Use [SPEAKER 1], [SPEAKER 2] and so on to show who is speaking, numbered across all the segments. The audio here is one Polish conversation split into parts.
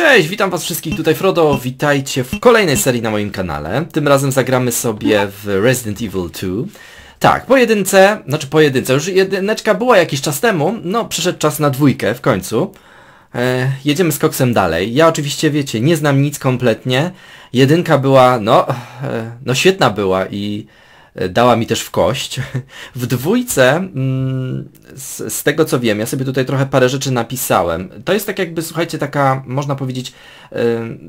[SPEAKER 1] cześć! Witam was wszystkich, tutaj Frodo, witajcie w kolejnej serii na moim kanale. Tym razem zagramy sobie w Resident Evil 2. Tak, po jedynce, znaczy po jedynce, już jedyneczka była jakiś czas temu, no przyszedł czas na dwójkę w końcu. E, jedziemy z koksem dalej. Ja oczywiście, wiecie, nie znam nic kompletnie. Jedynka była, no, e, no świetna była i dała mi też w kość. W dwójce, mm, z, z, tego co wiem, ja sobie tutaj trochę parę rzeczy napisałem. To jest tak jakby, słuchajcie, taka, można powiedzieć, e,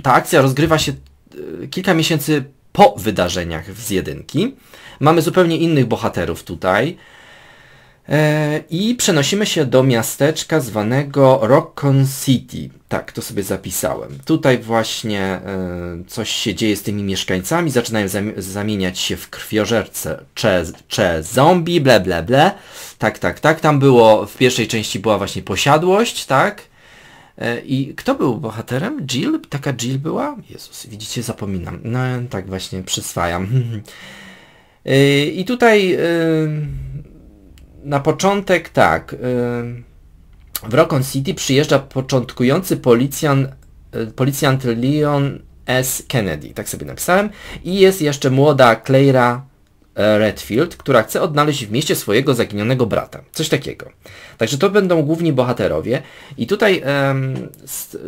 [SPEAKER 1] ta akcja rozgrywa się e, kilka miesięcy po wydarzeniach z jedynki. Mamy zupełnie innych bohaterów tutaj. E, I przenosimy się do miasteczka zwanego Rockon City. Tak, to sobie zapisałem. Tutaj właśnie e, coś się dzieje z tymi mieszkańcami, zaczynają zamieniać się w krwiożerce cze, cze zombie, ble ble ble. Tak, tak, tak. Tam było, w pierwszej części była właśnie posiadłość, tak? E, I kto był bohaterem? Jill? Taka Jill była? Jezus, widzicie, zapominam. No tak właśnie przyswajam. I tutaj na początek tak. W Rockon City przyjeżdża początkujący policjan, y, policjant Leon S. Kennedy, tak sobie napisałem. I jest jeszcze młoda Clara Redfield, która chce odnaleźć w mieście swojego zaginionego brata. Coś takiego. Także to będą główni bohaterowie. I tutaj um, st, y,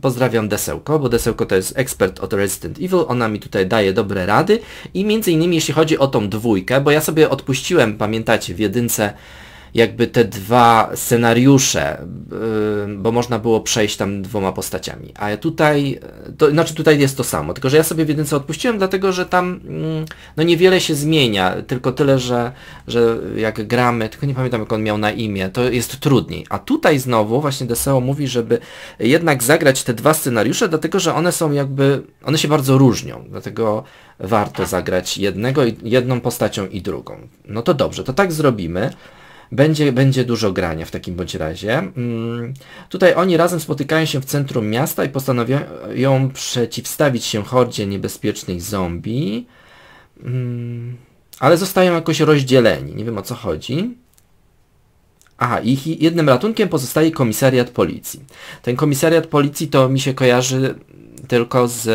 [SPEAKER 1] pozdrawiam Desełko, bo Desełko to jest ekspert od Resident Evil. Ona mi tutaj daje dobre rady. I między innymi jeśli chodzi o tą dwójkę, bo ja sobie odpuściłem, pamiętacie, w jedynce jakby te dwa scenariusze, bo można było przejść tam dwoma postaciami. A tutaj, to, znaczy tutaj jest to samo, tylko że ja sobie w jedynce odpuściłem, dlatego że tam mm, no niewiele się zmienia, tylko tyle, że, że jak gramy, tylko nie pamiętam jak on miał na imię, to jest trudniej. A tutaj znowu właśnie Deseo mówi, żeby jednak zagrać te dwa scenariusze, dlatego że one są jakby, one się bardzo różnią, dlatego warto zagrać jednego, jedną postacią i drugą. No to dobrze, to tak zrobimy. Będzie, będzie dużo grania w takim bądź razie. Mm, tutaj oni razem spotykają się w centrum miasta i postanawiają przeciwstawić się hordzie niebezpiecznych zombie. Mm, ale zostają jakoś rozdzieleni. Nie wiem o co chodzi. Aha, ich jednym ratunkiem pozostaje komisariat policji. Ten komisariat policji to mi się kojarzy tylko z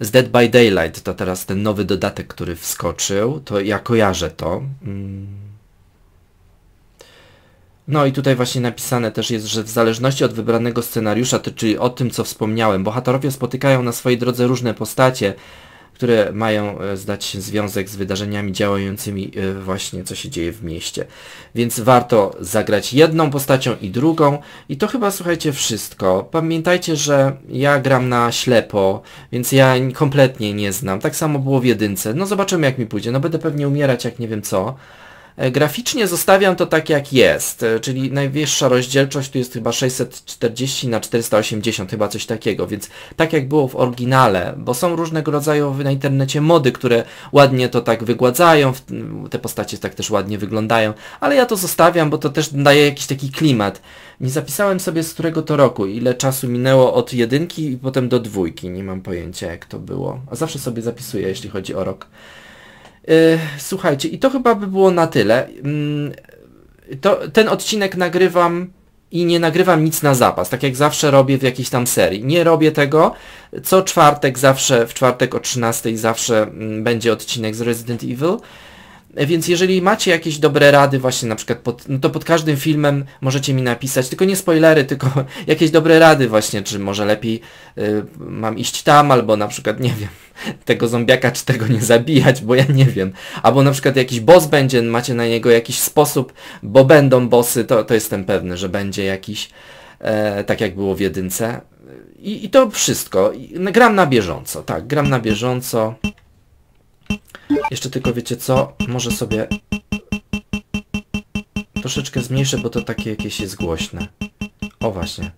[SPEAKER 1] z Dead by Daylight, to teraz ten nowy dodatek, który wskoczył, to ja kojarzę to. No i tutaj właśnie napisane też jest, że w zależności od wybranego scenariusza, to, czyli o tym, co wspomniałem, bohaterowie spotykają na swojej drodze różne postacie, które mają e, zdać związek z wydarzeniami działającymi e, właśnie, co się dzieje w mieście. Więc warto zagrać jedną postacią i drugą i to chyba, słuchajcie, wszystko. Pamiętajcie, że ja gram na ślepo, więc ja kompletnie nie znam. Tak samo było w jedynce. No zobaczymy jak mi pójdzie. No będę pewnie umierać jak nie wiem co. E, graficznie zostawiam to tak jak jest, e, czyli najwyższa rozdzielczość tu jest chyba 640 na 480, chyba coś takiego, więc tak jak było w oryginale, bo są różnego rodzaju na internecie mody, które ładnie to tak wygładzają, te postacie tak też ładnie wyglądają, ale ja to zostawiam, bo to też daje jakiś taki klimat. Nie zapisałem sobie z którego to roku, ile czasu minęło od jedynki i potem do dwójki, nie mam pojęcia jak to było, a zawsze sobie zapisuję, jeśli chodzi o rok. Yy, słuchajcie, i to chyba by było na tyle. Yy, to, ten odcinek nagrywam i nie nagrywam nic na zapas, tak jak zawsze robię w jakiejś tam serii. Nie robię tego. Co czwartek zawsze, w czwartek o 13 zawsze mm, będzie odcinek z Resident Evil. Więc jeżeli macie jakieś dobre rady właśnie na przykład, pod, no to pod każdym filmem możecie mi napisać, tylko nie spoilery, tylko jakieś dobre rady właśnie, czy może lepiej y, mam iść tam, albo na przykład, nie wiem, tego zombiaka, czy tego nie zabijać, bo ja nie wiem. Albo na przykład jakiś boss będzie, macie na niego jakiś sposób, bo będą bossy, to, to jestem pewny, że będzie jakiś, e, tak jak było w jedynce. I, I to wszystko. gram na bieżąco, tak, gram na bieżąco. Jeszcze tylko wiecie co? Może sobie troszeczkę zmniejszę, bo to takie jakieś jest głośne. O właśnie.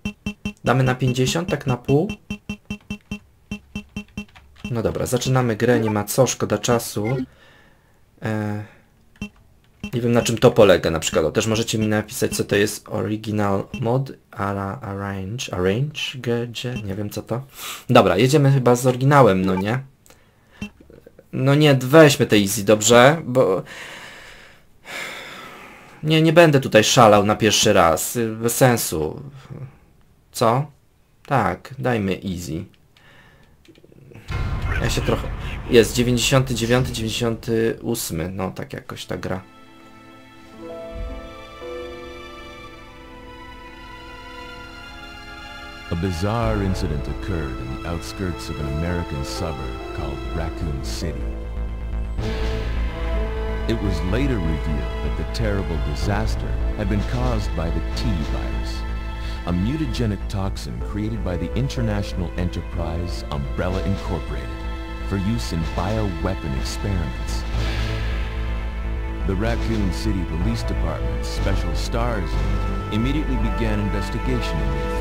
[SPEAKER 1] Damy na 50, tak na pół. No dobra, zaczynamy grę, nie ma co, szkoda czasu. E... Nie wiem na czym to polega na przykład. O, też możecie mi napisać co to jest original mod ara, arrange, arrange, gedzie, nie wiem co to. Dobra, jedziemy chyba z oryginałem, no nie? No nie, weźmy te easy, dobrze? Bo... Nie, nie będę tutaj szalał na pierwszy raz. Bez sensu. Co? Tak, dajmy easy. Ja się trochę... Jest 99, 98, no tak jakoś ta gra.
[SPEAKER 2] A bizarre incident occurred in the outskirts of an American suburb called Raccoon City. It was later revealed that the terrible disaster had been caused by the T virus, a mutagenic toxin created by the international enterprise Umbrella Incorporated for use in bioweapon experiments. The Raccoon City Police Department's Special Stars Unit immediately began investigation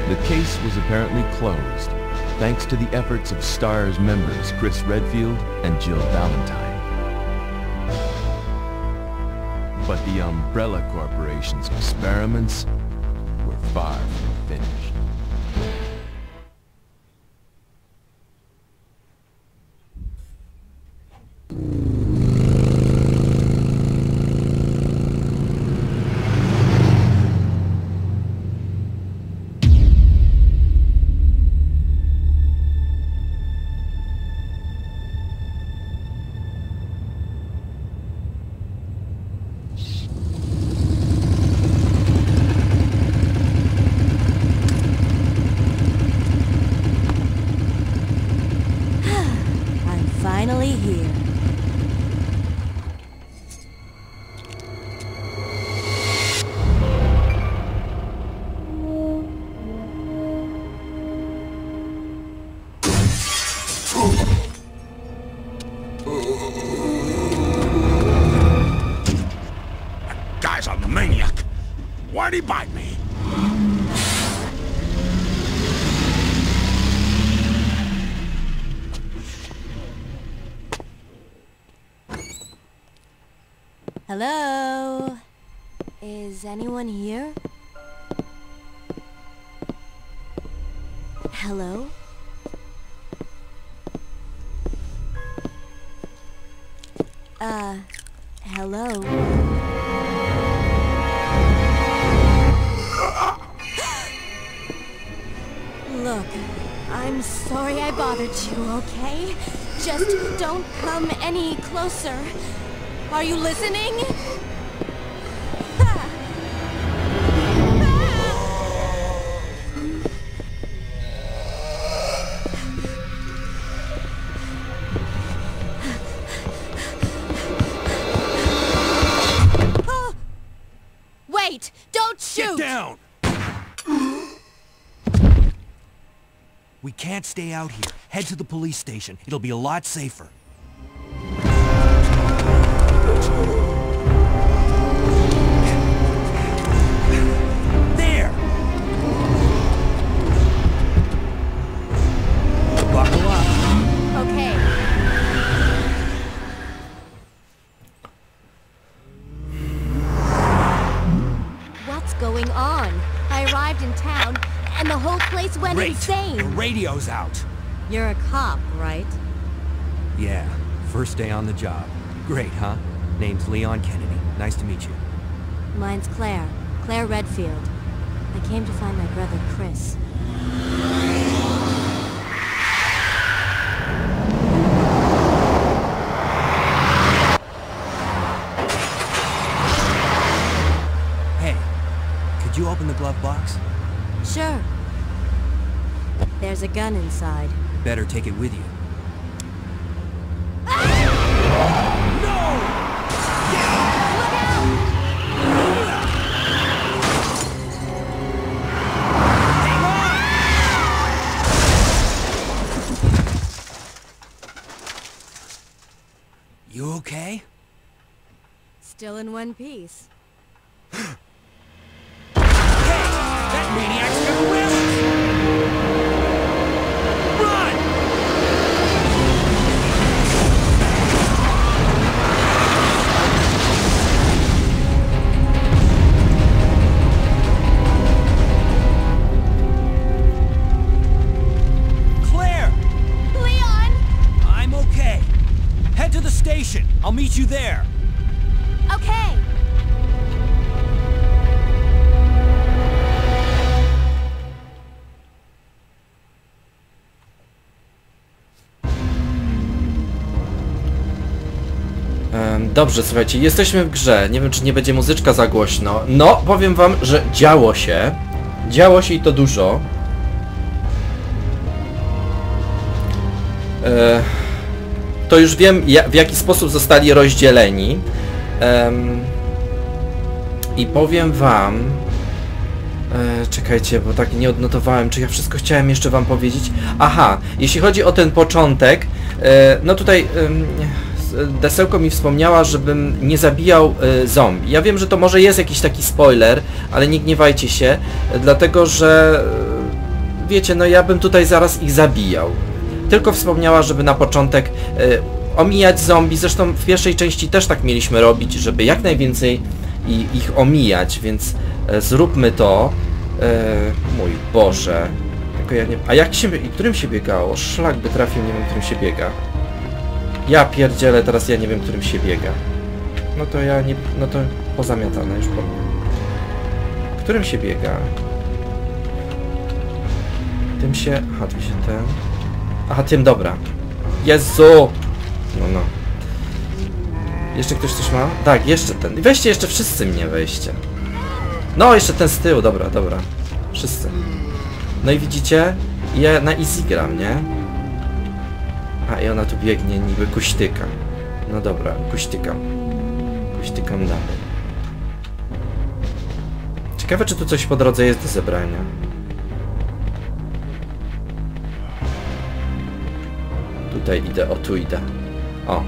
[SPEAKER 2] the case was apparently closed, thanks to the efforts of STARS members Chris Redfield and Jill Valentine. But the Umbrella Corporation's experiments were far from finished.
[SPEAKER 3] Anyone here? Hello? Uh, hello? Look, I'm sorry I bothered you, okay? Just don't come any closer. Are you listening? Wait! Don't shoot!
[SPEAKER 4] Get down! We can't stay out here. Head to the police station. It'll be a lot safer. Great. The radio's out.
[SPEAKER 3] You're a cop, right?
[SPEAKER 4] Yeah, first day on the job. Great, huh? Name's Leon Kennedy. Nice to meet you.
[SPEAKER 3] Mine's Claire. Claire Redfield. I came to find my brother Chris. Gun inside.
[SPEAKER 4] Better take it with you. You okay?
[SPEAKER 3] Still in one piece.
[SPEAKER 1] Dobrze, słuchajcie, jesteśmy w grze. Nie wiem, czy nie będzie muzyczka za głośno. No, powiem wam, że działo się. Działo się i to dużo. E, to już wiem, w jaki sposób zostali rozdzieleni. Em, I powiem wam... E, czekajcie, bo tak nie odnotowałem, czy ja wszystko chciałem jeszcze wam powiedzieć. Aha, jeśli chodzi o ten początek, e, no tutaj Desełko mi wspomniała, żebym nie zabijał e, zombie. Ja wiem, że to może jest jakiś taki spoiler, ale nie gniewajcie się, e, dlatego że e, wiecie, no ja bym tutaj zaraz ich zabijał. Tylko wspomniała, żeby na początek e, omijać zombie, zresztą w pierwszej części też tak mieliśmy robić, żeby jak najwięcej i, ich omijać, więc zróbmy to. Mój Boże. Ja nie... A jak się... i którym się biegało? Szlak by trafił, nie wiem, którym się biega. Ja pierdzielę, teraz ja nie wiem, którym się biega. No to ja nie... No to pozamiatane już po mnie. Którym się biega? Tym się... Aha, tym się ten... Aha, tym, dobra. Jezu! No, no. Jeszcze ktoś coś ma? Tak, jeszcze ten. Weźcie jeszcze wszyscy mnie, weźcie. No, jeszcze ten z tyłu, dobra, dobra. Wszyscy. No i widzicie? Ja na easy gram, nie? A i ona tu biegnie niby kuśtyka. No dobra, kuśtykam. Kuśtykam dalej. Ciekawe, czy tu coś po drodze jest do zebrania. Tutaj idę, o tu idę. O.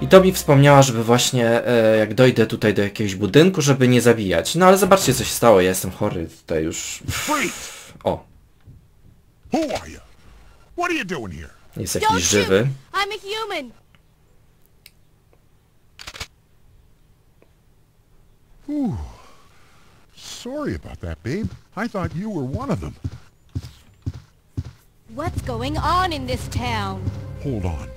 [SPEAKER 1] I to mi wspomniała, żeby właśnie e, jak dojdę tutaj do jakiegoś budynku, żeby nie zabijać. No ale zobaczcie co się stało, ja jestem chory tutaj już. O,
[SPEAKER 5] Who are you? What are you doing here?
[SPEAKER 1] Jest
[SPEAKER 3] Don't
[SPEAKER 1] jakiś
[SPEAKER 3] shoot!
[SPEAKER 1] żywy.
[SPEAKER 3] I'm a human!
[SPEAKER 5] Sorry about that, babe. I thought you were one of them.
[SPEAKER 3] What's going on in this town?
[SPEAKER 5] Hold on.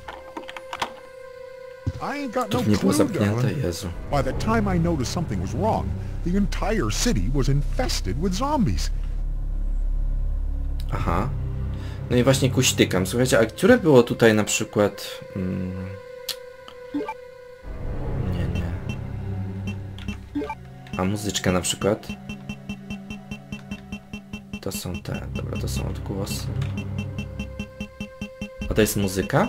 [SPEAKER 5] I ain't got no
[SPEAKER 1] Tu nie było
[SPEAKER 5] clue, darling. By the time I noticed something was wrong, the entire city was infested with zombies.
[SPEAKER 1] Aha. No i właśnie kuśtykam. Słuchajcie, a które było tutaj na przykład... Mm, nie, nie. A muzyczka na przykład? To są te, dobra, to są odgłosy. A to jest muzyka?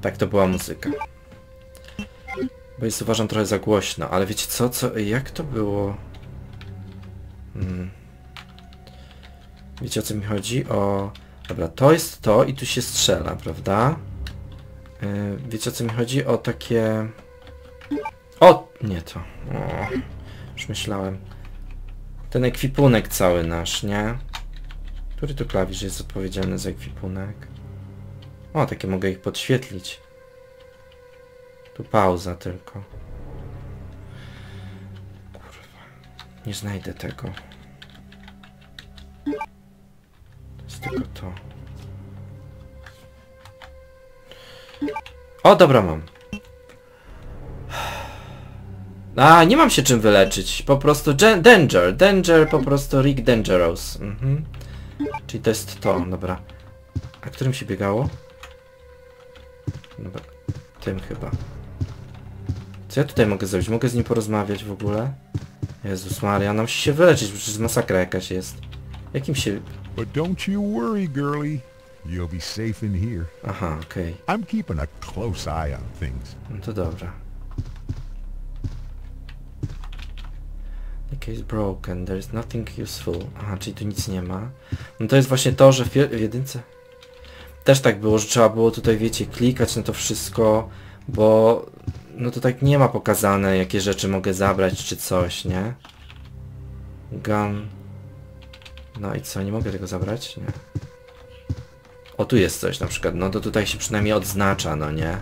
[SPEAKER 1] Tak, to była muzyka. Bo jest uważam trochę za głośno, ale wiecie co, co, jak to było? Hmm. Wiecie o co mi chodzi? O... Dobra, to jest to i tu się strzela, prawda? Yy, wiecie o co mi chodzi? O takie... O! Nie to. O, już myślałem. Ten ekwipunek cały nasz, nie? Który to klawisz jest odpowiedzialny za ekwipunek? O, takie mogę ich podświetlić. Tu pauza tylko. Kurwa. Nie znajdę tego. To jest tylko to. O, dobra mam. A, nie mam się czym wyleczyć. Po prostu Danger. Danger, po prostu Rick Dangerous. Mhm. Czyli to jest to, dobra. A którym się biegało? Dobra, tym chyba. Co ja tutaj mogę zrobić? Mogę z nim porozmawiać w ogóle? Jezus Maria, musi się wyleczyć, bo przecież masakra jakaś jest. Jakim się...
[SPEAKER 5] But don't you worry, girlie. You'll be safe in here.
[SPEAKER 1] Aha, okej.
[SPEAKER 5] I'm keeping a close eye on things.
[SPEAKER 1] No to dobra. The case broken, there is nothing useful. Aha, czyli tu nic nie ma. No to jest właśnie to, że w, w jedynce też tak było, że trzeba było tutaj, wiecie, klikać na to wszystko, bo no to tak nie ma pokazane, jakie rzeczy mogę zabrać, czy coś, nie? Gun. No i co, nie mogę tego zabrać? Nie. O, tu jest coś na przykład, no to tutaj się przynajmniej odznacza, no nie?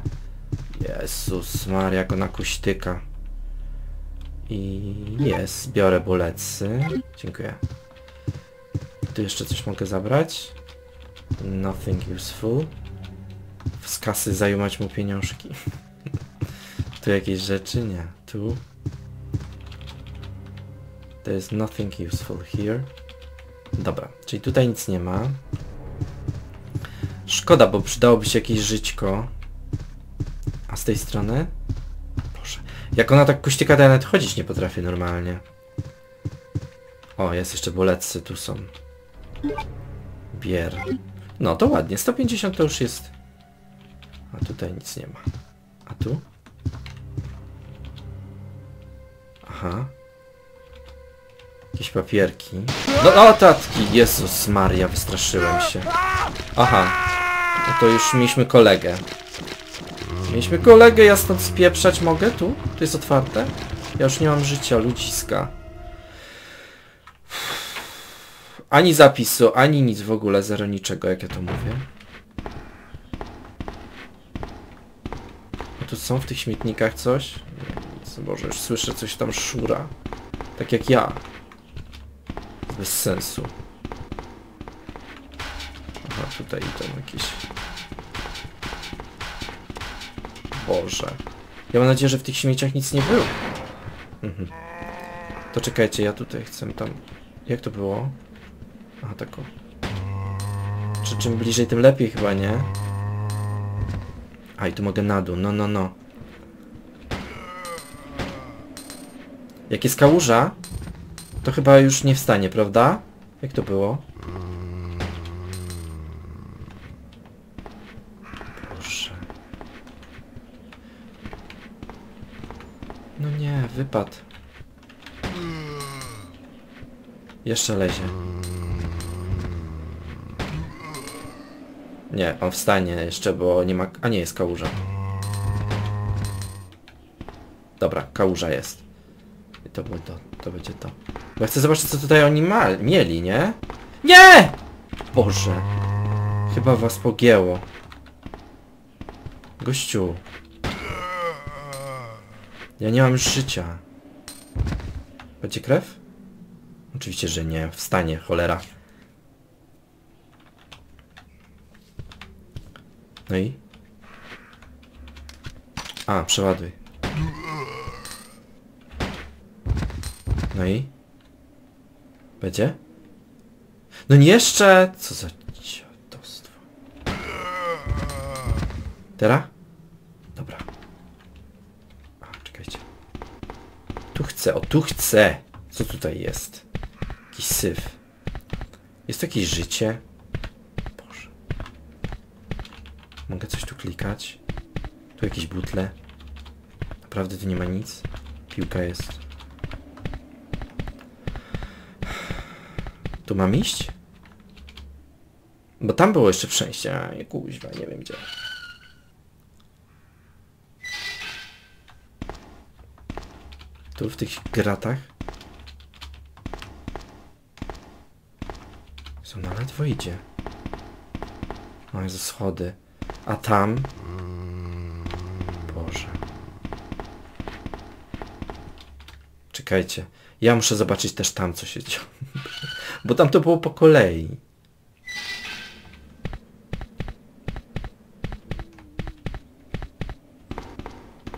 [SPEAKER 1] Jezus Maria, jak ona kuśtyka. I jest, biorę bulecy. Dziękuję. Tu jeszcze coś mogę zabrać? Nothing useful. Z kasy zajumać mu pieniążki. tu jakieś rzeczy? Nie. Tu. There is nothing useful here. Dobra, czyli tutaj nic nie ma. Szkoda, bo przydałoby się jakieś żyćko. A z tej strony? Boże. Jak ona tak kuścika, ja nawet chodzić nie potrafię normalnie. O, jest jeszcze bolecy, tu są. Bier. No to ładnie, 150 to już jest. A tutaj nic nie ma. A tu? Aha. Jakieś papierki. No notatki! Jezus Maria, wystraszyłem się. Aha. No to już mieliśmy kolegę. Mieliśmy kolegę, ja stąd spieprzać mogę? Tu? Tu jest otwarte? Ja już nie mam życia, ludziska. Ani zapisu, ani nic w ogóle, zero niczego, jak ja to mówię. A tu są w tych śmietnikach coś? Boże, już słyszę coś tam szura. Tak jak ja. Bez sensu. Aha, tutaj idą jakieś... Boże. Ja mam nadzieję, że w tych śmieciach nic nie było. Mhm. To czekajcie, ja tutaj chcę tam... Jak to było? Aha, tak o. Czy czym bliżej, tym lepiej chyba, nie? A, i tu mogę na dół. No, no, no. Jak jest kałuża, to chyba już nie wstanie, prawda? Jak to było? Boże. No nie, wypadł. Jeszcze lezie. Nie, on wstanie jeszcze, bo nie ma... A nie, jest kałuża. Dobra, kałuża jest. To, to, to będzie to. Bo ja chcę zobaczyć, co tutaj oni ma mieli, nie? Nie! Boże. Chyba was pogięło. Gościu. Ja nie mam już życia. Będzie krew? Oczywiście, że nie. Wstanie, cholera. No i? A, przeładuj. No i? Będzie? No nie jeszcze! Co za ciotostwo. Teraz? Dobra. A, czekajcie. Tu chcę, o tu chcę! Co tutaj jest? Jakiś syf. Jest to jakieś życie? Boże. Mogę coś tu klikać? Tu jakieś butle? Naprawdę tu nie ma nic? Piłka jest. Tu mam iść? Bo tam było jeszcze przejście, a kuźwa, nie wiem gdzie. Tu w tych gratach? Są na ledwo idzie. O Jezu, schody. A tam? Boże. Czekajcie. Ja muszę zobaczyć też tam, co się dzieje. Bo tam to było po kolei.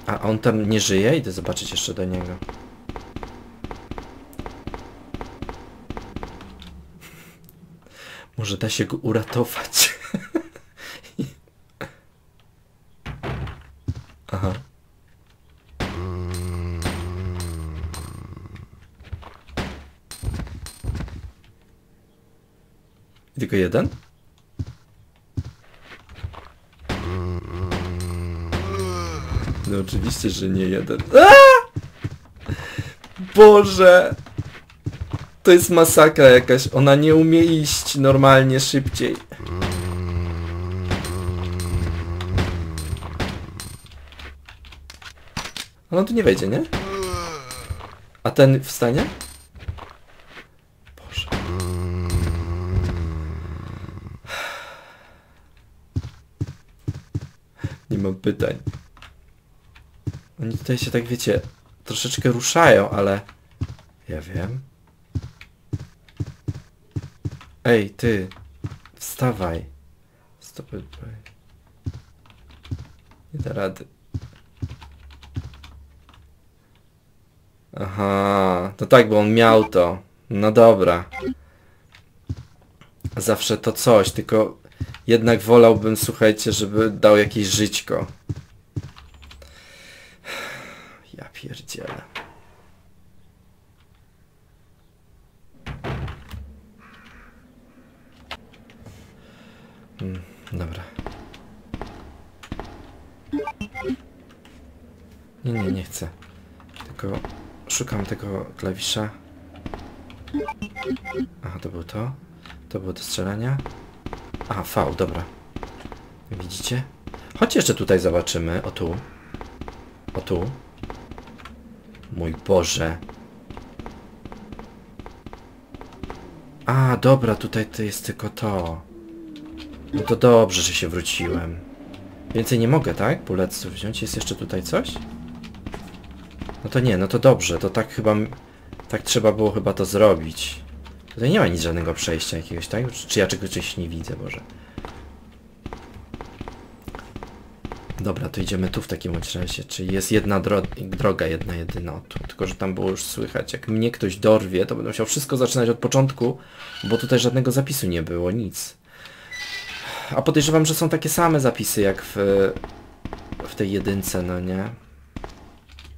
[SPEAKER 1] A on tam nie żyje? Idę zobaczyć jeszcze do niego. Może da się go uratować. Jeden? No oczywiście, że nie jeden. Boże! To jest masakra jakaś. Ona nie umie iść normalnie szybciej. Ona tu nie wejdzie, nie? A ten wstanie? Boże. Nie mam pytań. Oni tutaj się tak, wiecie, troszeczkę ruszają, ale... Ja wiem. Ej, ty. Wstawaj. Stop it, boy. Nie da rady. Aha, to tak, bo on miał to. No dobra. Zawsze to coś, tylko jednak wolałbym, słuchajcie, żeby dał jakieś żyćko. Ja pierdzielę. Mm, dobra. Nie, nie, nie chcę. Tylko szukam tego klawisza. Aha, to było to. To było do strzelania. Aha, V, dobra. Widzicie? Chodź jeszcze tutaj zobaczymy. O tu. O tu. Mój Boże. A, dobra, tutaj to jest tylko to. No to dobrze, że się wróciłem. Więcej nie mogę, tak? Buleców wziąć. Jest jeszcze tutaj coś? No to nie, no to dobrze. To tak chyba... Tak trzeba było chyba to zrobić. Tutaj nie ma nic żadnego przejścia jakiegoś, tak? Czy, ja czegoś nie widzę, Boże? Dobra, to idziemy tu w takim razie. Czyli jest jedna dro droga, jedna jedyna tu. Tylko, że tam było już słychać. Jak mnie ktoś dorwie, to będę musiał wszystko zaczynać od początku, bo tutaj żadnego zapisu nie było, nic. A podejrzewam, że są takie same zapisy jak w, w tej jedynce, no nie?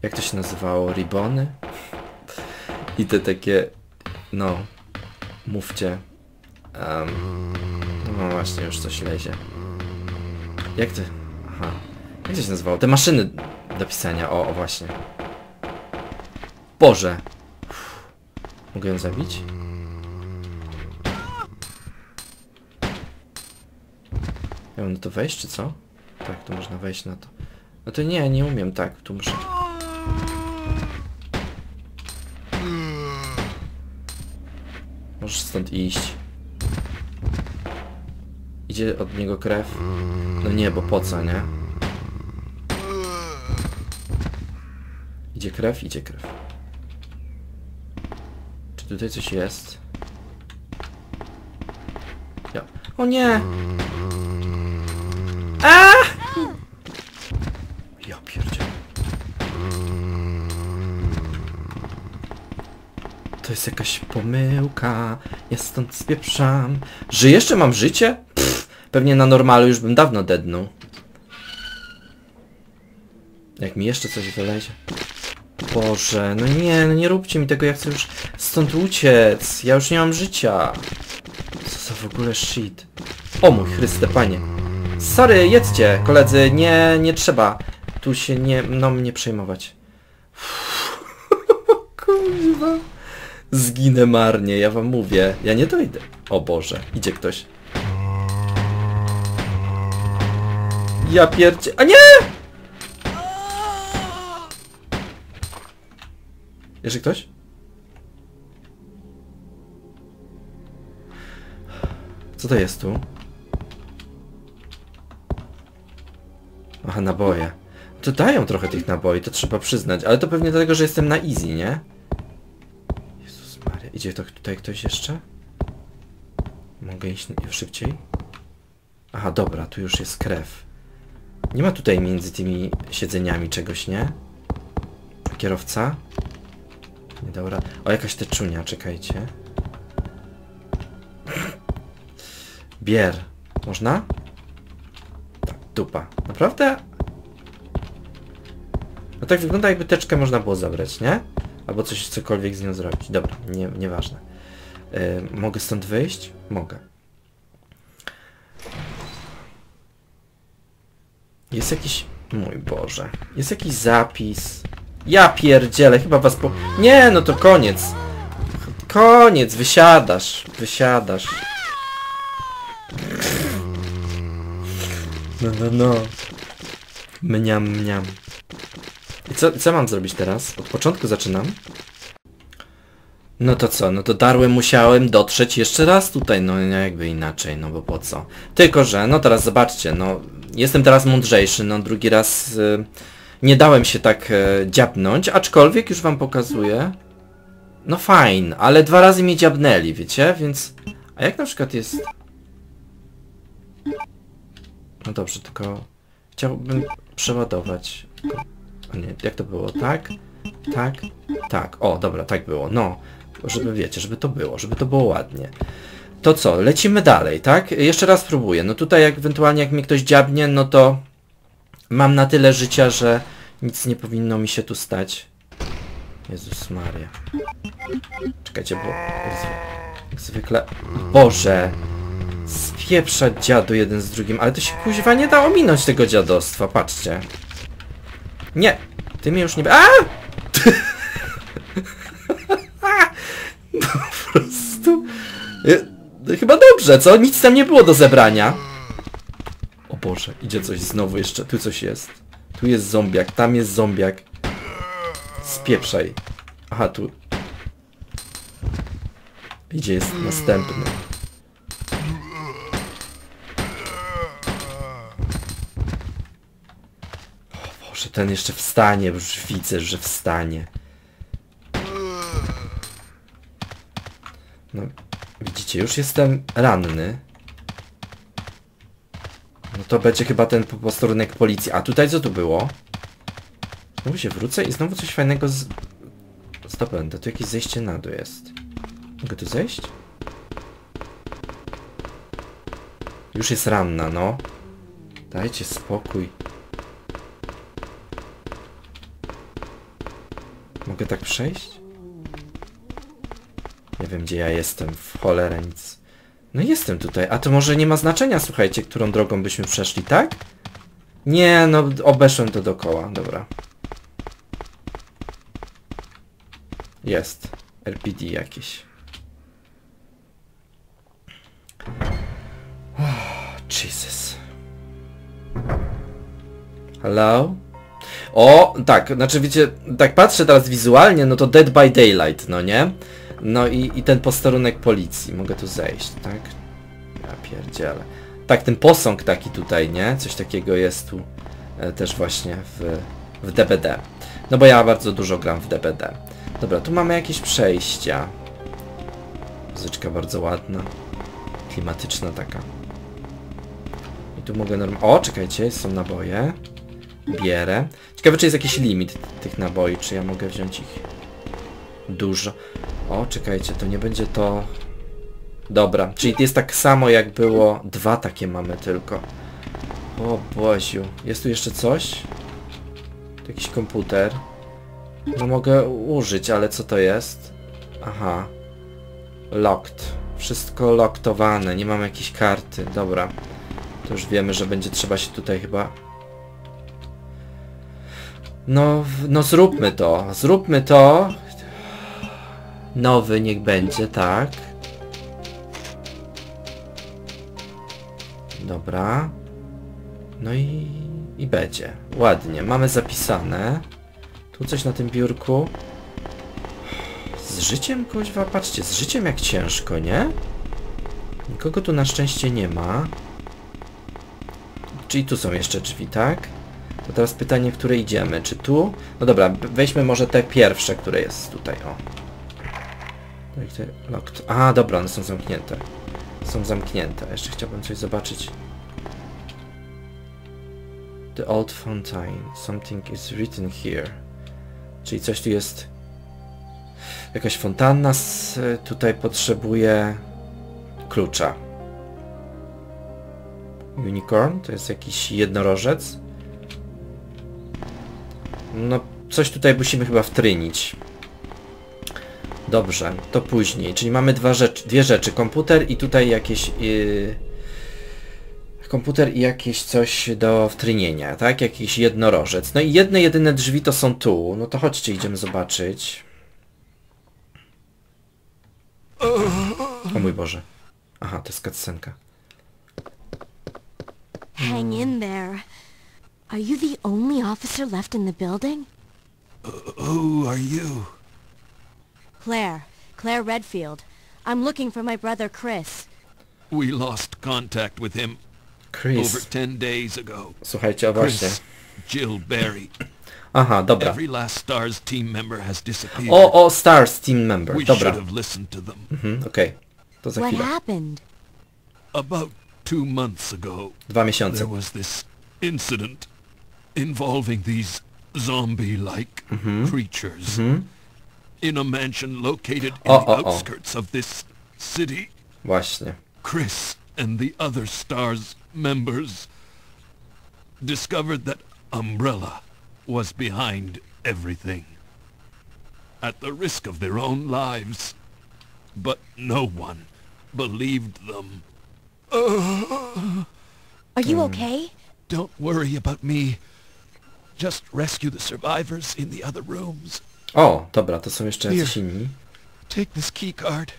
[SPEAKER 1] Jak to się nazywało? Ribony? I te takie... No... Mówcie. Um, no właśnie, już coś lezie. Jak to... Aha. Jak to się nazywało? Te maszyny do pisania. O, o właśnie. Boże. Uff. Mogę ją zabić? Ja mam na to wejść, czy co? Tak, tu można wejść na to. No to nie, nie umiem tak. Tu muszę... Możesz stąd iść. Idzie od niego krew? No nie, bo po co, nie? Idzie krew? Idzie krew. Czy tutaj coś jest? Ja. O nie! A! Ja pierdzie. To jest jakaś pomyłka. Ja stąd spieprzam. Że jeszcze mam życie? Pff, pewnie na normalu już bym dawno dednął. Jak mi jeszcze coś wylezie. Boże, no nie, no nie róbcie mi tego, ja chcę już stąd uciec. Ja już nie mam życia. Co za w ogóle shit. O mój Chryste, panie. Sorry, jedźcie, koledzy, nie, nie trzeba. Tu się nie, no mnie przejmować. Kurwa. Zginę marnie, ja wam mówię. Ja nie dojdę. O Boże, idzie ktoś. Ja pierdzie... A nie! Jeszcze ktoś? Co to jest tu? Aha, naboje. To dają trochę tych naboi, to trzeba przyznać, ale to pewnie dlatego, że jestem na easy, nie? Idzie to tutaj ktoś jeszcze? Mogę iść szybciej? Aha, dobra, tu już jest krew. Nie ma tutaj między tymi siedzeniami czegoś, nie? Kierowca? Nie dobra. O, jakaś teczunia, czekajcie. Bier. Można? Tak, dupa. Naprawdę? No tak wygląda jakby teczkę można było zabrać, nie? Albo coś, cokolwiek z nią zrobić. Dobra, nie, nieważne. Yy, mogę stąd wyjść? Mogę. Jest jakiś... Mój Boże. Jest jakiś zapis. Ja pierdzielę, chyba was po... Nie, no to koniec. Koniec, wysiadasz. Wysiadasz. No, no, no. Mniam, mniam. Co, co mam zrobić teraz? Od początku zaczynam? No to co, no to darłem musiałem dotrzeć jeszcze raz tutaj, no jakby inaczej, no bo po co? Tylko, że, no teraz zobaczcie, no jestem teraz mądrzejszy, no drugi raz y, nie dałem się tak y, dziabnąć, aczkolwiek już wam pokazuję. No fajn, ale dwa razy mnie dziabnęli, wiecie, więc... A jak na przykład jest... No dobrze, tylko chciałbym przeładować. O nie, jak to było? Tak? Tak? Tak, o, dobra, tak było, no. Żeby, wiecie, żeby to było, żeby to było ładnie. To co, lecimy dalej, tak? Jeszcze raz spróbuję. No tutaj jak ewentualnie jak mnie ktoś dziabnie, no to mam na tyle życia, że nic nie powinno mi się tu stać. Jezus Maria. Czekajcie, bo jak zwykle... Boże! Spieprza dziadu jeden z drugim, ale to się kuźwa nie da ominąć tego dziadostwa, patrzcie. Nie! Ty mnie już nie... A! po prostu... E, Chyba dobrze, co? Nic tam nie było do zebrania. O Boże, idzie coś znowu jeszcze. Tu coś jest. Tu jest zombiak, tam jest zombiak. Spieprzaj. Aha, tu. Idzie jest następny. Boże, ten jeszcze wstanie, już widzę, że wstanie. No, widzicie, już jestem ranny. No to będzie chyba ten po- posterunek policji. A tutaj co tu było? Znowu się wrócę i znowu coś fajnego z... zdobędę. Tu jakieś zejście na dół jest. Mogę tu zejść? Już jest ranna, no. Dajcie spokój. Mogę tak przejść? Nie wiem gdzie ja jestem, w cholerę nic. No jestem tutaj, a to może nie ma znaczenia, słuchajcie, którą drogą byśmy przeszli, tak? Nie, no obeszłem to dookoła, dobra. Jest. RPD jakieś. Oh, Jesus. Hello? O, tak, znaczy wiecie, tak patrzę teraz wizualnie, no to Dead by Daylight, no nie? No i, i ten posterunek policji, mogę tu zejść, tak? Ja pierdzielę. Tak, ten posąg taki tutaj, nie? Coś takiego jest tu e, też właśnie w, w DBD. No bo ja bardzo dużo gram w DBD. Dobra, tu mamy jakieś przejścia. Muzyczka bardzo ładna. Klimatyczna taka. I tu mogę norm... O, czekajcie, są naboje. Bierę. Ciekawe, czy jest jakiś limit tych naboi, czy ja mogę wziąć ich dużo. O, czekajcie, to nie będzie to... Dobra, czyli jest tak samo jak było. Dwa takie mamy tylko. O Boziu. Jest tu jeszcze coś? Jakiś komputer. No mogę użyć, ale co to jest? Aha. Locked. Wszystko loktowane, nie mam jakiejś karty. Dobra. To już wiemy, że będzie trzeba się tutaj chyba... No, no zróbmy to. Zróbmy to. Nowy niech będzie, tak. Dobra. No i, i będzie. Ładnie. Mamy zapisane. Tu coś na tym biurku. Z życiem, kuźwa? Patrzcie, z życiem jak ciężko, nie? Nikogo tu na szczęście nie ma. Czyli tu są jeszcze drzwi, tak? To teraz pytanie, które idziemy. Czy tu? No dobra, weźmy może te pierwsze, które jest tutaj, o. Locked. A, dobra, one są zamknięte. Są zamknięte. Jeszcze chciałbym coś zobaczyć. The old fountain. Something is written here. Czyli coś tu jest... Jakaś fontanna z, tutaj potrzebuje klucza. Unicorn? To jest jakiś jednorożec? No, coś tutaj musimy chyba wtrynić. Dobrze, to później. Czyli mamy dwa rzecz, dwie rzeczy. Komputer i tutaj jakieś... Yy, komputer i jakieś coś do wtrynienia, tak? Jakiś jednorożec. No i jedne, jedyne drzwi to są tu. No to chodźcie, idziemy zobaczyć. O mój Boże. Aha, to jest cutscenka.
[SPEAKER 3] Hang in there. Are you the only officer left in the building?
[SPEAKER 6] Who are you?
[SPEAKER 3] Claire. Claire Redfield. I'm looking for my brother Chris.
[SPEAKER 6] We lost contact with him over 10 days ago.
[SPEAKER 1] Słuchajcie, o właśnie.
[SPEAKER 6] Chris, Jill Barry.
[SPEAKER 1] Aha, dobra.
[SPEAKER 6] Every last STARS team member has disappeared.
[SPEAKER 1] O, o, Stars Team Member.
[SPEAKER 6] we should have listened to them.
[SPEAKER 1] Mhm, Okej. To za
[SPEAKER 3] What
[SPEAKER 1] chwilę.
[SPEAKER 3] happened?
[SPEAKER 6] About two months ago,
[SPEAKER 1] Dwa miesiące.
[SPEAKER 6] there was this incident involving these zombie-like creatures. in a mansion located in
[SPEAKER 1] Oh,
[SPEAKER 6] the
[SPEAKER 1] oh, oh.
[SPEAKER 6] outskirts of this city.
[SPEAKER 1] Właśnie.
[SPEAKER 6] Chris and the other STARS members discovered that Umbrella was behind everything. At the risk of their own lives. But no one believed them.
[SPEAKER 3] Are you okay?
[SPEAKER 6] Don't worry about me. Just rescue the survivors in the other rooms.
[SPEAKER 1] O, dobra, to są jeszcze jacyś inni.
[SPEAKER 6] Take this key card.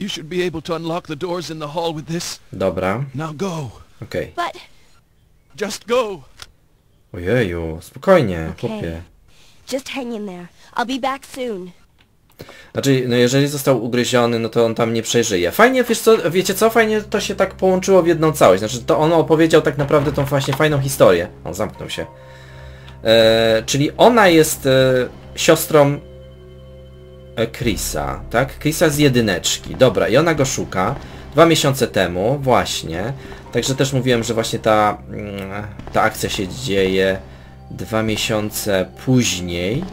[SPEAKER 6] You should be able to unlock the doors in the hall with this.
[SPEAKER 1] Dobra,
[SPEAKER 6] Now go.
[SPEAKER 1] okej.
[SPEAKER 3] But
[SPEAKER 6] Just go.
[SPEAKER 1] Ojeju, spokojnie,
[SPEAKER 3] Okay.
[SPEAKER 1] chłopie.
[SPEAKER 3] just hang in there. I'll be back soon.
[SPEAKER 1] Znaczy, no jeżeli został ugryziony, no to on tam nie przeżyje. Fajnie, wiesz co, wiecie co, fajnie to się tak połączyło w jedną całość. Znaczy, to on opowiedział tak naprawdę tą właśnie fajną historię. On zamknął się. E, czyli ona jest e, siostrą e, Chrisa, tak? Chrisa z jedyneczki. Dobra, i ona go szuka. Dwa miesiące temu, właśnie. Także też mówiłem, że właśnie ta, mm, ta akcja się dzieje dwa miesiące później.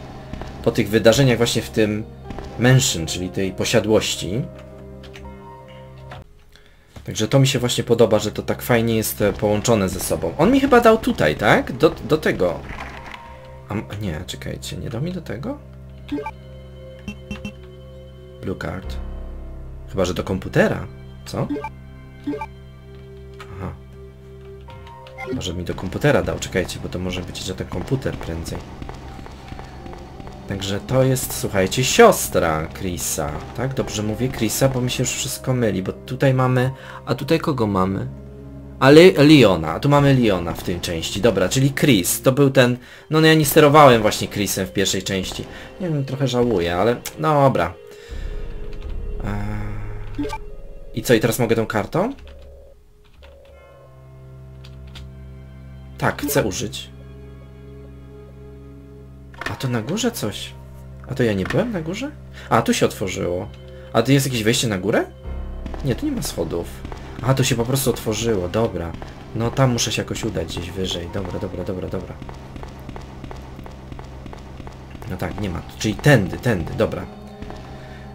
[SPEAKER 1] Po tych wydarzeniach właśnie w tym mansion, czyli tej posiadłości. Także to mi się właśnie podoba, że to tak fajnie jest e, połączone ze sobą. On mi chyba dał tutaj, tak? Do, do tego. A, nie, czekajcie, nie dał mi do tego? Blue card. Chyba, że do komputera. Co? Aha. Może mi do komputera dał, czekajcie, bo to może być, że ten komputer prędzej. Także to jest, słuchajcie, siostra Chrisa. Tak? Dobrze mówię Chrisa, bo mi się już wszystko myli, bo tutaj mamy... A tutaj kogo mamy? Ale Leona, tu mamy Leona w tej części. Dobra, czyli Chris, to był ten... No, no ja nie sterowałem właśnie Chrisem w pierwszej części. Nie wiem, trochę żałuję, ale... No dobra. Eee... I co, i teraz mogę tą kartą? Tak, chcę użyć. A to na górze coś. A to ja nie byłem na górze? A, tu się otworzyło. A tu jest jakieś wejście na górę? Nie, tu nie ma schodów. A, to się po prostu otworzyło, dobra. No tam muszę się jakoś udać gdzieś wyżej. Dobra, dobra, dobra, dobra. No tak, nie ma. Czyli tędy, tędy, dobra.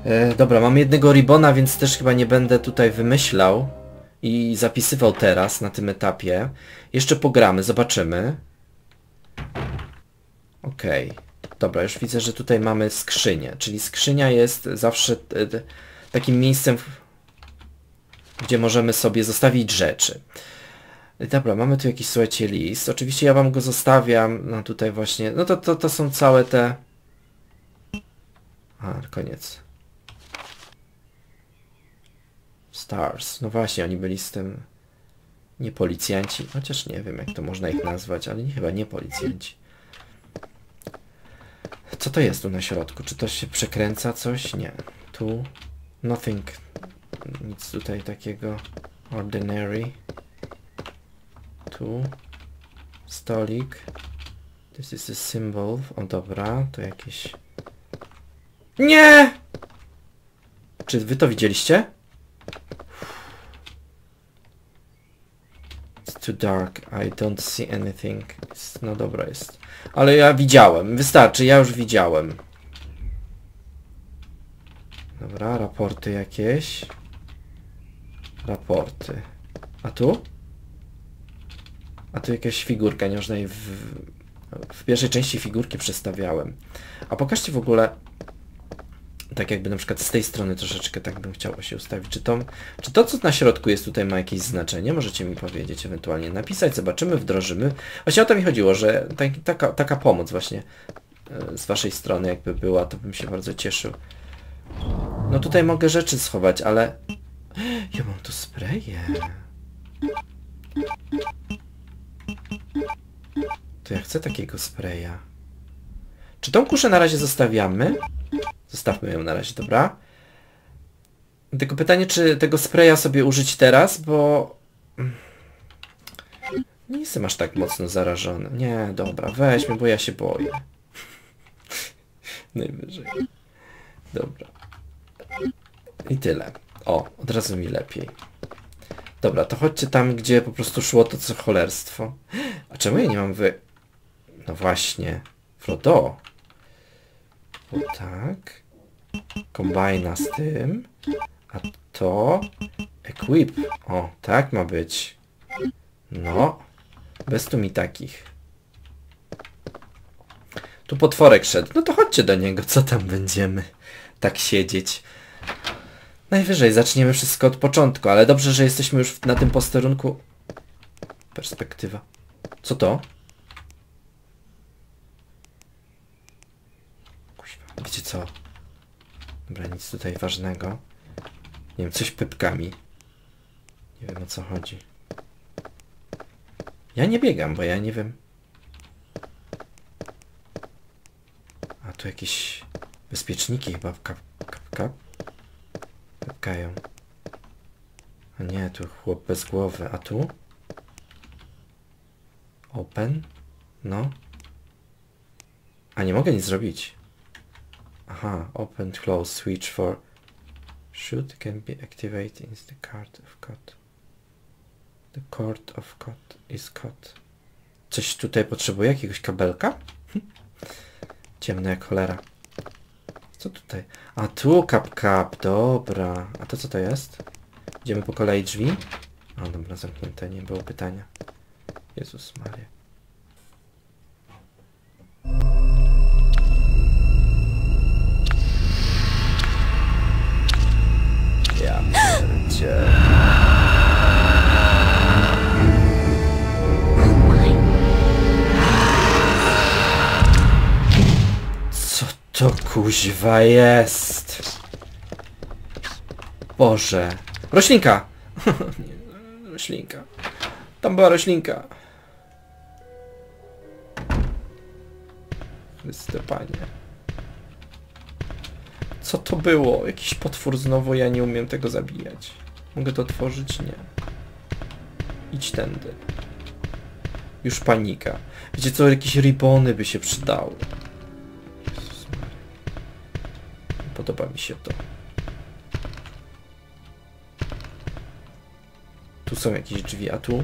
[SPEAKER 1] E, dobra, mam jednego ribona, więc też chyba nie będę tutaj wymyślał i zapisywał teraz na tym etapie. Jeszcze pogramy, zobaczymy. Okej. Dobra, już widzę, że tutaj mamy skrzynię, czyli skrzynia jest zawsze e, takim miejscem, gdzie możemy sobie zostawić rzeczy. Dobra, mamy tu jakiś, słuchajcie, list. Oczywiście ja wam go zostawiam, no tutaj właśnie, no to, to, to są całe te... A, koniec. Stars. No właśnie, oni byli z tym... Nie policjanci, chociaż nie wiem jak to można ich nazwać, ale nie, chyba nie policjanci. Co to jest tu na środku? Czy to się przekręca coś? Nie. Tu. Nothing. Nic tutaj takiego. Ordinary. Tu. Stolik. This is a symbol. O dobra, to jakieś... Nie! Czy wy to widzieliście? It's too dark. I don't see anything. No dobra jest. Ale ja widziałem. Wystarczy, ja już widziałem. Dobra, raporty jakieś. Raporty. A tu? A tu jakaś figurka, nie można jej w... W pierwszej części figurki przestawiałem. A pokażcie w ogóle... Tak jakby na przykład z tej strony troszeczkę tak bym chciał się ustawić. Czy to, czy to co na środku jest tutaj ma jakieś znaczenie? Możecie mi powiedzieć, ewentualnie napisać, zobaczymy, wdrożymy. Właśnie o to mi chodziło, że tak, taka, taka pomoc właśnie e, z waszej strony jakby była, to bym się bardzo cieszył. No tutaj mogę rzeczy schować, ale... Ja mam tu spreje. To ja chcę takiego spraya. Czy tą kuszę na razie zostawiamy? Zostawmy ją na razie, dobra? Tylko pytanie, czy tego spraya sobie użyć teraz, bo... Nie jestem aż tak mocno zarażony. Nie, dobra, weźmy, bo ja się boję. Najwyżej. Dobra. I tyle. O, od razu mi lepiej. Dobra, to chodźcie tam, gdzie po prostu szło to co cholerstwo. A czemu ja nie mam wy... No właśnie. Frodo. O tak. kombajna z tym. A to... Equip. O, tak ma być. No. Bez tu mi takich. Tu potworek szedł. No to chodźcie do niego, co tam będziemy tak siedzieć. Najwyżej zaczniemy wszystko od początku, ale dobrze, że jesteśmy już na tym posterunku. Perspektywa. Co to? Kuźwa, wiecie co? Dobra, nic tutaj ważnego. Nie wiem, coś pypkami. Nie wiem o co chodzi. Ja nie biegam, bo ja nie wiem. A tu jakieś bezpieczniki chyba kap, kap, kap. Kapkają. A nie, tu chłop bez głowy. A tu? Open? No. A nie mogę nic zrobić. Aha, open, close, switch for should can be activated in the card of cut. The cord of cut is cut. Coś tutaj potrzebuje? Jakiegoś kabelka? Ciemne jak cholera. Co tutaj? A tu kap kap, dobra. A to co to jest? Idziemy po kolei drzwi? A dobra, zamknięte, nie było pytania. Jezus Maria. Ja. To kuźwa jest? Boże. Roślinka! Roślinka. Tam była roślinka. Chryste panie. Co to było? Jakiś potwór znowu, ja nie umiem tego zabijać. Mogę to otworzyć? Nie. Idź tędy. Już panika. Wiecie co, jakieś ribony by się przydały. Podoba mi się to. Tu są jakieś drzwi, a tu?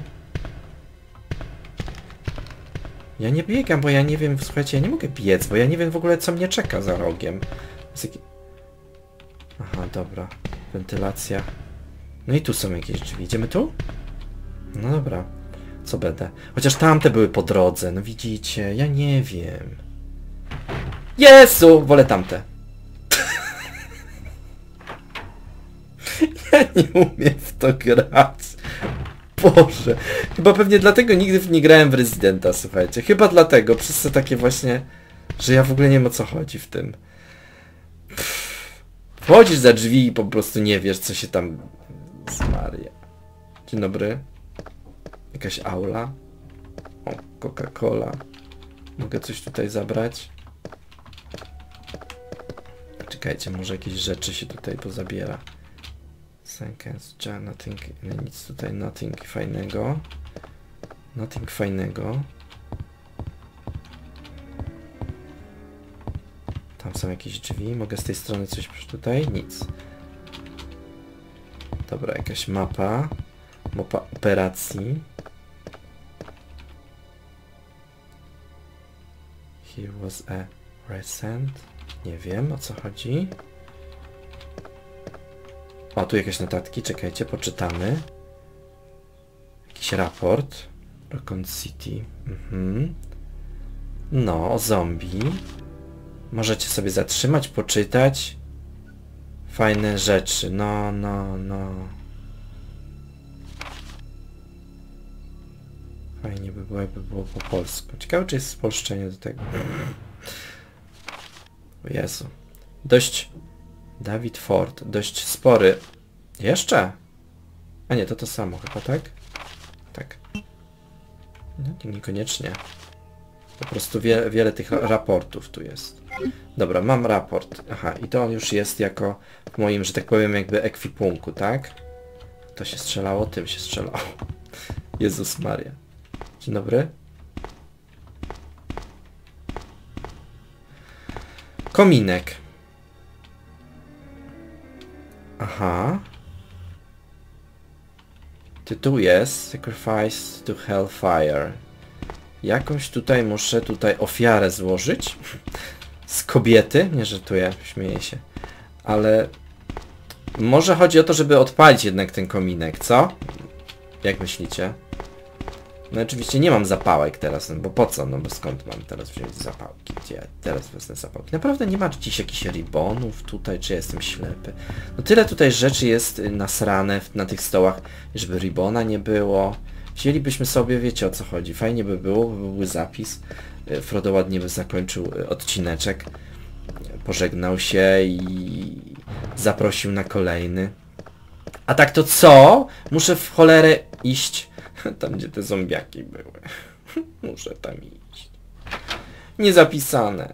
[SPEAKER 1] Ja nie biegam, bo ja nie wiem, słuchajcie, ja nie mogę biec, bo ja nie wiem w ogóle co mnie czeka za rogiem. Aha, dobra. Wentylacja. No i tu są jakieś drzwi. Idziemy tu? No dobra. Co będę? Chociaż tamte były po drodze, no widzicie, ja nie wiem. Jezu! Wolę tamte. nie umiem w to grać. Boże. Chyba pewnie dlatego nigdy nie grałem w Residenta, słuchajcie. Chyba dlatego, przez to takie właśnie, że ja w ogóle nie wiem o co chodzi w tym. Pff. Wchodzisz za drzwi i po prostu nie wiesz, co się tam... Maria. Dzień dobry. Jakaś aula. O, Coca-Cola. Mogę coś tutaj zabrać? Czekajcie, może jakieś rzeczy się tutaj pozabiera. Seconds, ja, nothing, nic tutaj, nothing fajnego. Nothing fajnego. Tam są jakieś drzwi, mogę z tej strony coś tutaj? Nic. Dobra, jakaś mapa. Mapa operacji. Here was a recent. Nie wiem o co chodzi. O, tu jakieś notatki, czekajcie, poczytamy. Jakiś raport. Raccoon City. Mhm. No, zombie. Możecie sobie zatrzymać, poczytać. Fajne rzeczy. No, no, no. Fajnie by było, jakby było po polsku. Ciekawe, czy jest spolszczenie do tego. O Jezu. Dość... David Ford. Dość spory. Jeszcze? A nie, to to samo chyba, tak? Tak. No, niekoniecznie. Po prostu wie, wiele tych raportów tu jest. Dobra, mam raport. Aha, i to już jest jako w moim, że tak powiem, jakby ekwipunku, tak? To się strzelało, tym się strzelało. Jezus Maria. Dzień dobry. Kominek. Aha. Tytuł jest Sacrifice to Hellfire. Jakąś tutaj muszę tutaj ofiarę złożyć. Z kobiety. Nie żartuję, śmieję się. Ale może chodzi o to, żeby odpalić jednak ten kominek, co? Jak myślicie? No oczywiście nie mam zapałek teraz, no bo po co? No bo skąd mam teraz wziąć zapałki? Gdzie ja teraz wezmę zapałki? Naprawdę nie ma dziś jakichś ribonów tutaj, czy ja jestem ślepy? No tyle tutaj rzeczy jest nasrane na tych stołach, żeby ribona nie było. Wzięlibyśmy sobie, wiecie o co chodzi, fajnie by było, by byłby zapis. Y, Frodo ładnie by zakończył y, odcineczek. Pożegnał się i zaprosił na kolejny. A tak to co? Muszę w cholerę iść tam, gdzie te zombiaki były. Muszę tam iść. Niezapisane.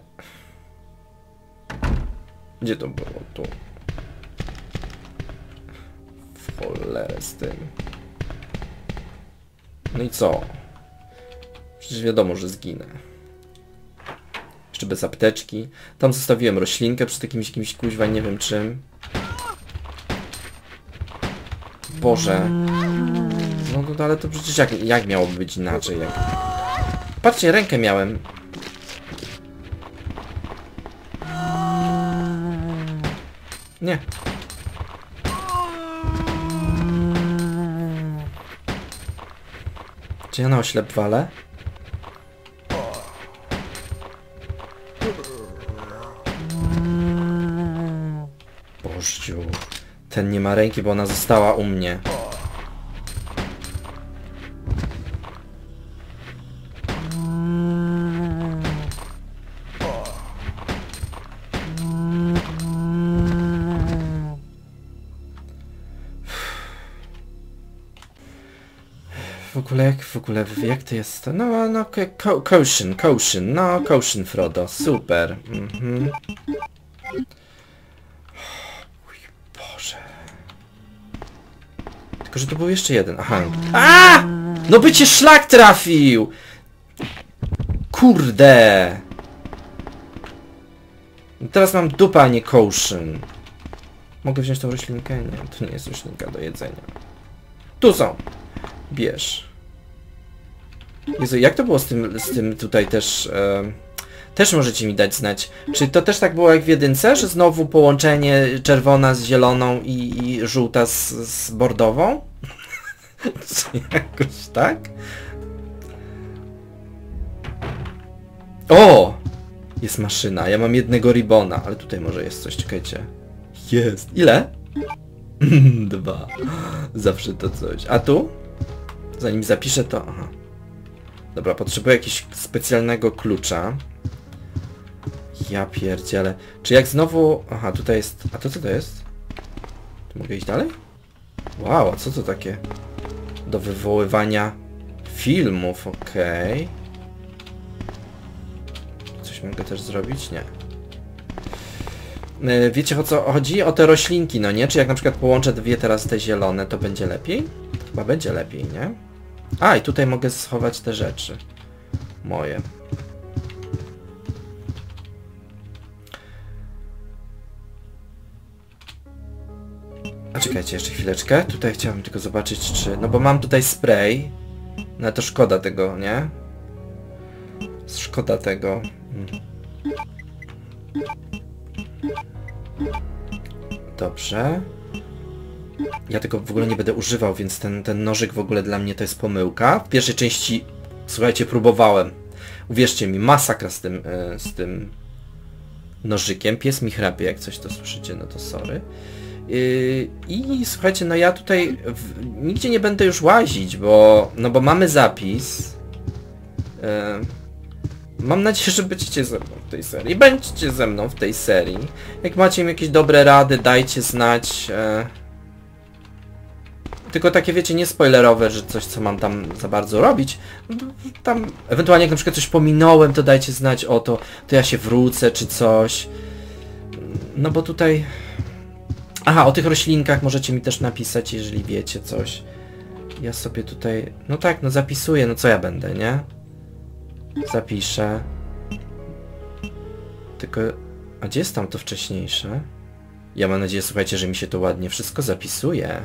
[SPEAKER 1] Gdzie to było? Tu. W z tym. No i co? Przecież wiadomo, że zginę. Jeszcze bez apteczki. Tam zostawiłem roślinkę przy takim jakimś kuźwa, nie wiem czym. Boże. No, no ale to przecież jak, jak miałoby być inaczej? Jak... Patrzcie, rękę miałem. Nie. Czy ja na oślep walę? Bożciu. Ten nie ma ręki, bo ona została u mnie. Jak, w ogóle, jak to jest? No, no, ko- Koshin, Koshin, no, Koshin Frodo, super. Mhm. Mój Boże. Tylko, że to był jeszcze jeden, aha. A! No by cię szlak trafił! Kurde! Teraz mam dupę, a nie. Mogę wziąć tą roślinkę? Nie, to nie jest roślinka do jedzenia. Tu są! Bierz. Jezu, jak to było z tym, z tym tutaj też... em, też możecie mi dać znać. Czy to też tak było jak w jedynce, że znowu połączenie czerwona z zieloną i, i żółta z, z bordową? Jakoś tak? O! Jest maszyna. Ja mam jednego ribona, ale tutaj może jest coś, czekajcie. Jest. Ile? Dwa. Zawsze to coś. A tu? Zanim zapiszę to... Aha. Dobra, potrzebuję jakiegoś specjalnego klucza. Ja pierdzielę. Czy jak znowu... Aha, tutaj jest... A to co to jest? Tu mogę iść dalej? Wow, a co to takie? Do wywoływania filmów, okej. Coś mogę też zrobić? Nie. E, Wiecie o co chodzi? O te roślinki, no nie? Czy jak na przykład połączę dwie teraz te zielone, to będzie lepiej? Chyba będzie lepiej, nie? A, i tutaj mogę schować te rzeczy. Moje. A czekajcie jeszcze chwileczkę. Tutaj chciałbym tylko zobaczyć, czy... No bo mam tutaj spray. No to szkoda tego, nie? Szkoda tego. Mm. Dobrze. Ja tego w ogóle nie będę używał, więc ten, ten nożyk w ogóle dla mnie to jest pomyłka. W pierwszej części, słuchajcie, próbowałem. Uwierzcie mi, masakra z tym, e, z tym nożykiem. Pies mi chrapie, jak coś to słyszycie, no to sorry. Yy, I słuchajcie, no ja tutaj w, nigdzie nie będę już łazić, bo, no bo mamy zapis. Yy, Mam nadzieję, że będziecie ze mną w tej serii. Będziecie ze mną w tej serii. Jak macie jakieś dobre rady, dajcie znać. Tylko takie, wiecie, nie spoilerowe, że coś, co mam tam za bardzo robić. Tam, ewentualnie jak na przykład coś pominąłem, to dajcie znać o to, to ja się wrócę, czy coś. No bo tutaj... Aha, o tych roślinkach możecie mi też napisać, jeżeli wiecie coś. Ja sobie tutaj... No tak, no zapisuję, no co ja będę, nie? Zapiszę. Tylko... A gdzie jest tam to wcześniejsze? Ja mam nadzieję, słuchajcie, że mi się to ładnie wszystko zapisuje.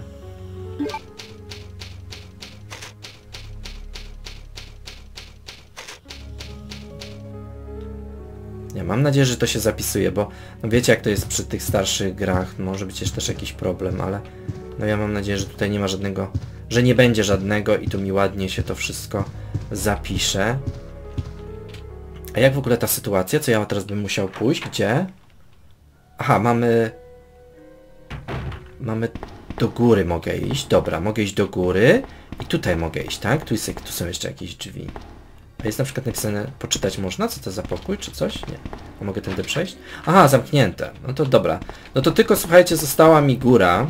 [SPEAKER 1] Ja mam nadzieję, że to się zapisuje, bo no wiecie jak to jest przy tych starszych grach, może być też jakiś problem, ale no ja mam nadzieję, że tutaj nie ma żadnego, że nie będzie żadnego i tu mi ładnie się to wszystko zapisze. A jak w ogóle ta sytuacja? Co ja teraz bym musiał pójść? Gdzie? Aha, mamy... Mamy... Do góry mogę iść. Dobra, mogę iść do góry. I tutaj mogę iść, tak? Tu, jest, tu są jeszcze jakieś drzwi. A jest na przykład napisane, poczytać można? Co to za pokój, czy coś? Nie. A mogę tędy przejść? Aha, zamknięte. No to dobra. No to tylko, słuchajcie, została mi góra.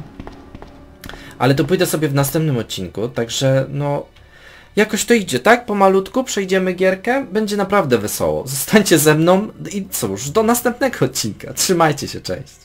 [SPEAKER 1] Ale to pójdę sobie w następnym odcinku, także no... Jakoś to idzie, tak? Pomalutku przejdziemy gierkę. Będzie naprawdę wesoło. Zostańcie ze mną i cóż, do następnego odcinka. Trzymajcie się, cześć.